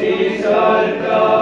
Sarka.